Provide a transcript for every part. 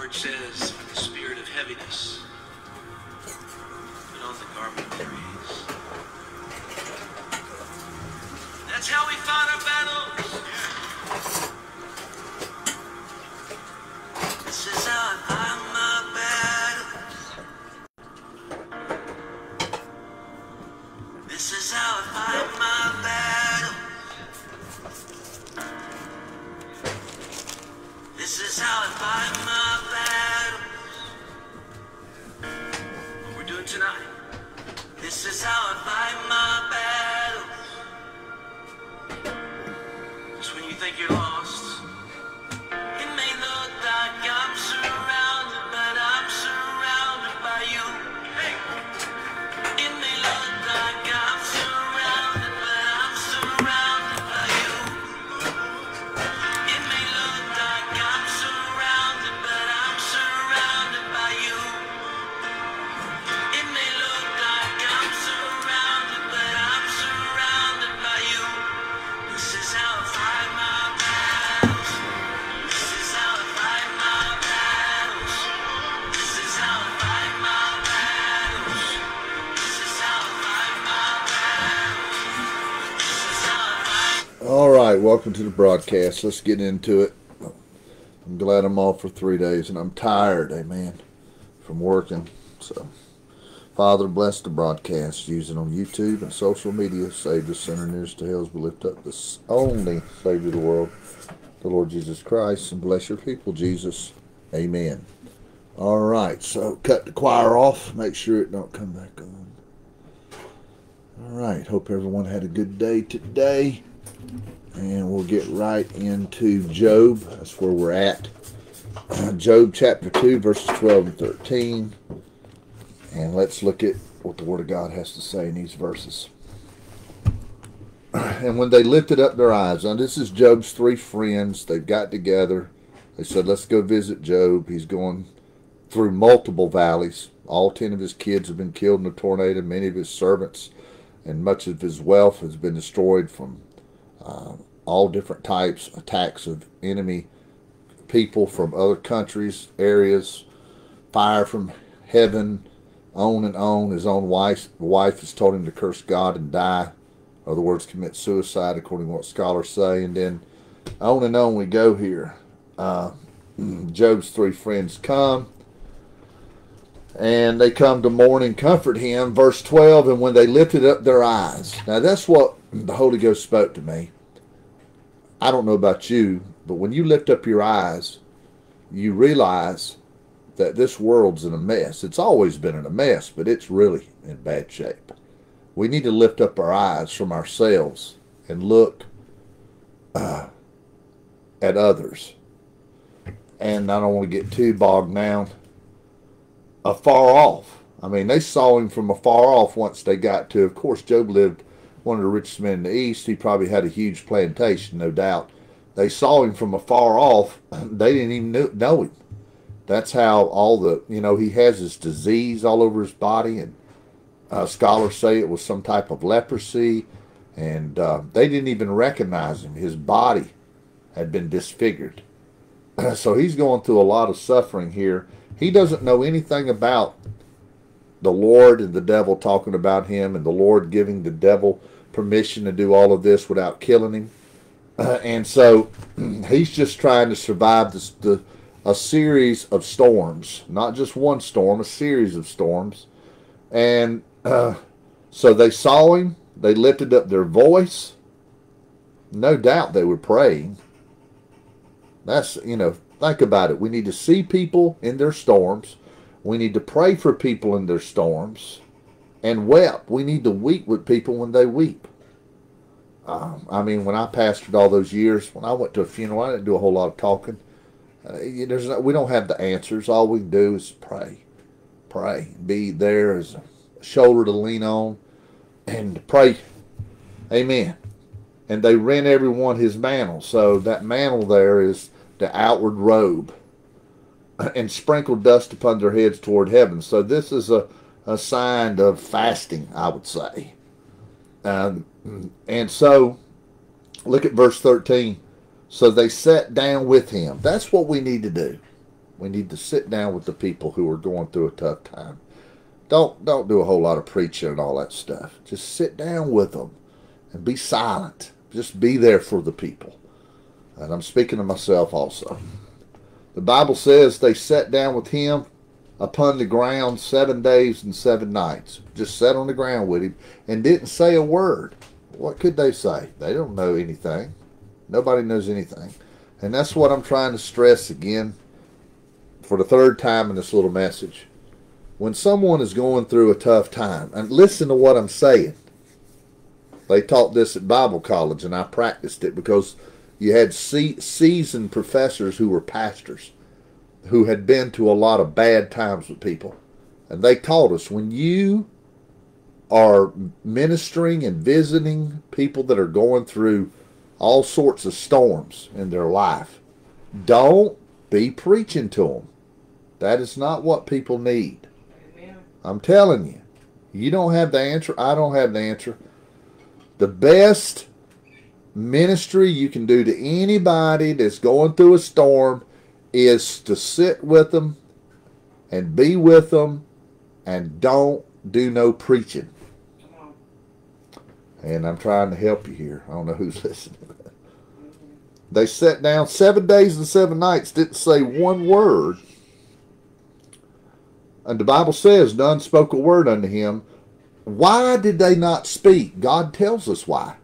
word says, the spirit of heaviness, put on the garment of praise. That's how we fight our battles. Right, welcome to the broadcast. Let's get into it. I'm glad I'm off for three days, and I'm tired, amen, from working. So, Father, bless the broadcast Use it on YouTube and social media. Save the sinner nearest to hell as we lift up the only Savior of the world, the Lord Jesus Christ, and bless your people, Jesus. Amen. All right, so cut the choir off. Make sure it don't come back on. All right, hope everyone had a good day today. Get right into Job. That's where we're at. Job chapter 2, verses 12 and 13. And let's look at what the Word of God has to say in these verses. And when they lifted up their eyes, now this is Job's three friends. They've got together. They said, Let's go visit Job. He's going through multiple valleys. All 10 of his kids have been killed in a tornado. Many of his servants and much of his wealth has been destroyed from uh, all different types attacks of enemy people from other countries, areas, fire from heaven, on and on. His own wife, wife has told him to curse God and die. In other words, commit suicide, according to what scholars say. And then on and on we go here. Uh, Job's three friends come and they come to mourn and comfort him. Verse 12, and when they lifted up their eyes. Now, that's what the Holy Ghost spoke to me. I don't know about you, but when you lift up your eyes, you realize that this world's in a mess. It's always been in a mess, but it's really in bad shape. We need to lift up our eyes from ourselves and look uh, at others. And I don't want to get too bogged down afar off. I mean, they saw him from afar off once they got to. Of course, Job lived one of the richest men in the East. He probably had a huge plantation, no doubt. They saw him from afar off. They didn't even know, him. That's how all the, you know, he has this disease all over his body, and uh, scholars say it was some type of leprosy, and uh, they didn't even recognize him. His body had been disfigured. so he's going through a lot of suffering here. He doesn't know anything about the Lord and the devil talking about him, and the Lord giving the devil permission to do all of this without killing him. Uh, and so he's just trying to survive this, the, a series of storms, not just one storm, a series of storms. And uh, so they saw him, they lifted up their voice. No doubt they were praying. That's, you know, think about it. We need to see people in their storms. We need to pray for people in their storms and wept. We need to weep with people when they weep. Um, I mean, when I pastored all those years, when I went to a funeral, I didn't do a whole lot of talking. Uh, there's no, we don't have the answers. All we can do is pray, pray, be there as a shoulder to lean on, and pray. Amen. And they rent everyone his mantle. So that mantle there is the outward robe, and sprinkle dust upon their heads toward heaven. So this is a a sign of fasting, I would say. Um, and so, look at verse 13. So they sat down with him. That's what we need to do. We need to sit down with the people who are going through a tough time. Don't don't do a whole lot of preaching and all that stuff. Just sit down with them and be silent. Just be there for the people. And I'm speaking to myself also. The Bible says they sat down with him upon the ground seven days and seven nights. Just sat on the ground with him and didn't say a word. What could they say? They don't know anything. Nobody knows anything. And that's what I'm trying to stress again for the third time in this little message. When someone is going through a tough time, and listen to what I'm saying. They taught this at Bible college, and I practiced it because you had seasoned professors who were pastors who had been to a lot of bad times with people. And they taught us when you are ministering and visiting people that are going through all sorts of storms in their life, don't be preaching to them. That is not what people need. Amen. I'm telling you. You don't have the answer. I don't have the answer. The best ministry you can do to anybody that's going through a storm is to sit with them and be with them and don't do no preaching. And I'm trying to help you here. I don't know who's listening. They sat down seven days and seven nights, didn't say one word. And the Bible says, none spoke a word unto him. Why did they not speak? God tells us why.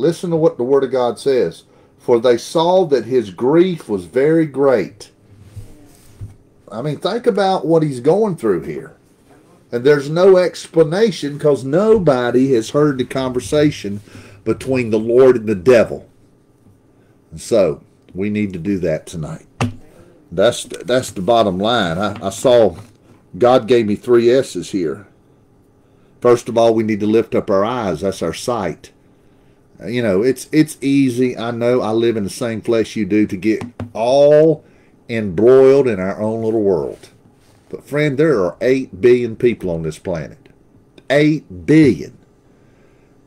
Listen to what the Word of God says. For they saw that his grief was very great. I mean, think about what he's going through here. And there's no explanation because nobody has heard the conversation between the Lord and the devil. And so we need to do that tonight. That's that's the bottom line. I, I saw God gave me three S's here. First of all, we need to lift up our eyes. That's our sight. You know, it's it's easy. I know I live in the same flesh you do to get all embroiled in our own little world. But friend, there are eight billion people on this planet. Eight billion.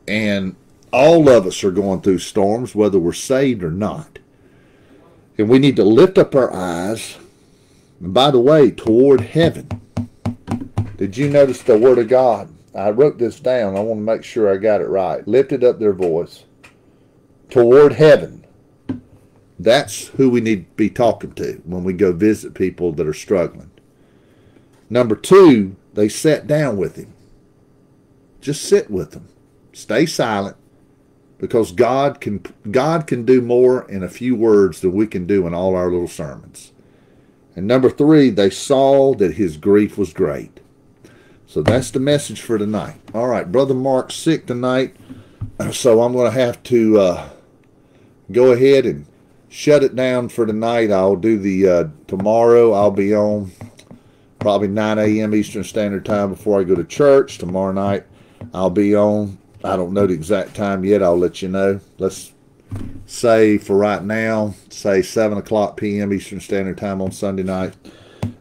And all of us are going through storms, whether we're saved or not. And we need to lift up our eyes, and by the way, toward heaven. Did you notice the Word of God? I wrote this down. I want to make sure I got it right. Lifted up their voice toward heaven. That's who we need to be talking to when we go visit people that are struggling. Number two, they sat down with him. Just sit with them. Stay silent because God can God can do more in a few words than we can do in all our little sermons. And number 3, they saw that his grief was great. So that's the message for tonight. All right, brother Mark's sick tonight, so I'm going to have to uh, go ahead and shut it down for tonight. I'll do the uh, tomorrow. I'll be on probably 9 a.m. Eastern Standard Time before I go to church. Tomorrow night I'll be on. I don't know the exact time yet. I'll let you know. Let's say for right now, say 7 o'clock p.m. Eastern Standard Time on Sunday night.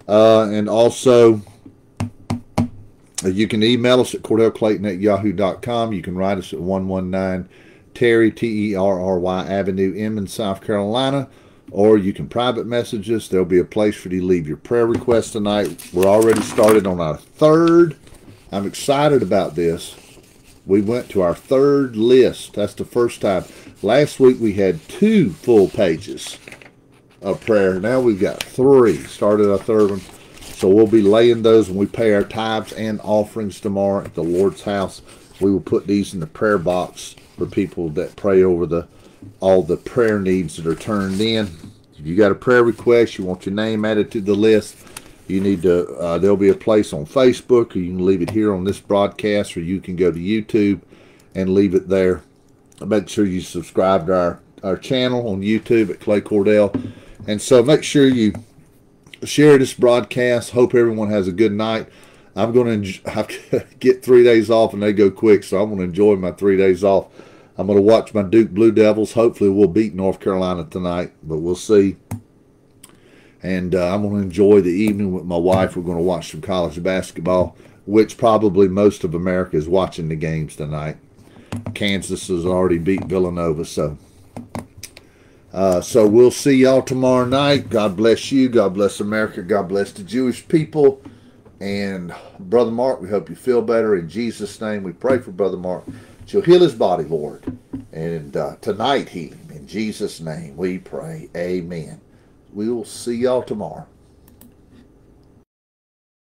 Uh, and also, uh, you can email us at cordellclayton at yahoo.com. You can write us at 119 Terry, T E R R Y Avenue, M in South Carolina. Or you can private message us. There'll be a place for you to leave your prayer request tonight. We're already started on our third. I'm excited about this. We went to our third list. That's the first time. Last week we had two full pages of prayer. Now we've got three. Started our third one. So we'll be laying those when we pay our tithes and offerings tomorrow at the Lord's house. We will put these in the prayer box for people that pray over the all the prayer needs that are turned in. If you got a prayer request, you want your name added to the list, you need to. Uh, there'll be a place on Facebook, or you can leave it here on this broadcast, or you can go to YouTube and leave it there. Make sure you subscribe to our our channel on YouTube at Clay Cordell, and so make sure you share this broadcast. Hope everyone has a good night. I'm going to get three days off, and they go quick, so I'm going to enjoy my three days off. I'm going to watch my Duke Blue Devils. Hopefully, we'll beat North Carolina tonight, but we'll see. And uh, I'm going to enjoy the evening with my wife. We're going to watch some college basketball, which probably most of America is watching the games tonight. Kansas has already beat Villanova, so Uh, so we'll see y'all tomorrow night. God bless you. God bless America. God bless the Jewish people. And Brother Mark, we hope you feel better. In Jesus' name, we pray for Brother Mark. You'll heal his body, Lord. And uh, tonight, heal him. In Jesus' name, we pray. Amen. We will see y'all tomorrow.